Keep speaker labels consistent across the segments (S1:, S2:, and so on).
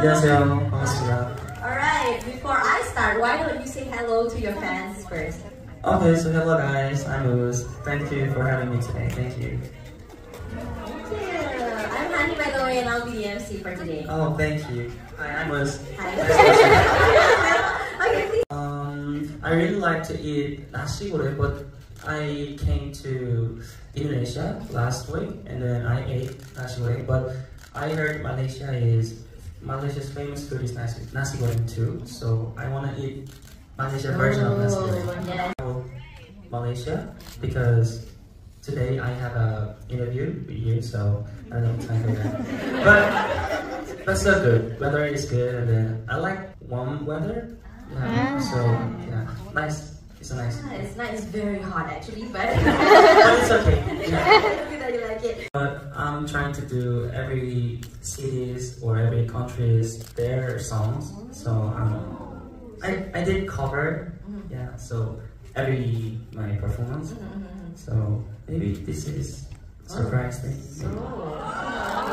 S1: 안녕하세요. 반갑습니다.
S2: Alright, before I start, why don't you say hello to your fans first?
S1: Okay, so hello guys. I'm Uz. Thank you for having me today. Thank you.
S2: Thank you. I'm Hani, by the way, and I'll be the MC for today.
S1: Oh, thank you. Hi, I'm Uz.
S2: Hi.
S1: Nice to meet you.
S2: okay, please.
S1: Um, I really like to eat nasi goreng, but I came to Indonesia last week and then I ate nasi goreng. But I heard Malaysia is Malaysia's famous food is nasi, nasi goreng too. So I want to eat Malaysia version of nasi goreng.
S2: Oh, yeah.
S1: Malaysia because today I have a interview with you, so I don't have time for that. But that's so good. Weather is good, and then I like warm weather. Yeah, ah. so yeah, nice. It's a nice.
S2: Yeah, It's not, it's very hot actually, but
S1: But it's okay. Yeah.
S2: that you like it.
S1: I'm trying to do every cities or every countries their songs. So um, I I did cover. Yeah. So every my performance. So maybe this is surprise thing.
S2: Oh.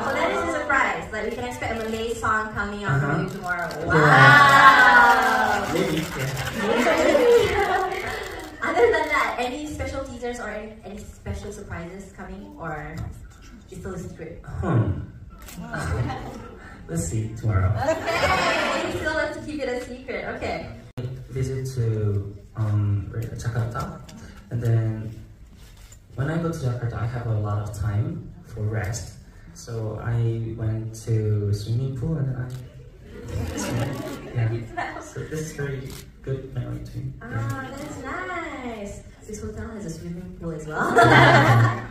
S2: So that is a surprise. Like we can expect a Malay song coming out from
S1: Uh-huh.
S2: you tomorrow.
S1: Yeah.
S2: Wow.
S1: Maybe. Yeah.
S2: Other than that, any special teasers or any, any special surprises coming, or it's still a secret?
S1: Hmm. Let's see tomorrow.
S2: Okay, you still want to keep it a secret. Okay.
S1: Visit to um Jakarta, and then when I go to Jakarta, I have a lot of time for rest. So I went to swimming pool and then I. Yeah. So this is very good memory to me.
S2: Ah, that's nice. This hotel has a swimming pool as well.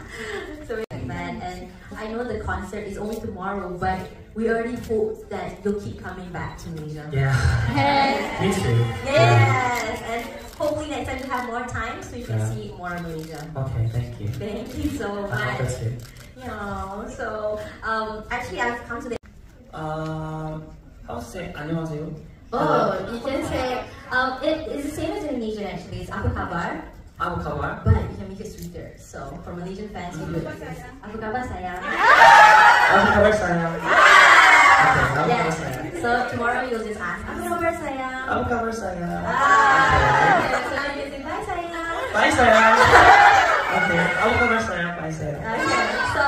S2: so man, and I know the concert is only tomorrow, but we already hope that you'll keep coming back to Malaysia.
S1: Yeah. Me too.
S2: Yes, and hopefully next time you have more time so you can
S1: Yeah.
S2: see more of Malaysia.
S1: Okay, thank you.
S2: Thank you so
S1: I hope that's
S2: much.
S1: it.
S2: You know, so um, actually I've come to the.
S1: Um, how to say 안녕하세요?
S2: Oh, you can say um, it is the same as Indonesian actually. It's apa kabar,
S1: I'm Kawar.
S2: But you can make it sweeter. So for Malaysian fans, mm -hmm. Apa kabar sayang?
S1: Apa ah. kabar sayang? Ah.
S2: Yeah. So tomorrow you'll just ask, Apa kabar sayang?
S1: Apa kabar sayang?
S2: Ah. Okay. So you're using bye sayang.
S1: Bye sayang. okay. Apa kabar sayang? Bye sayang. Okay. So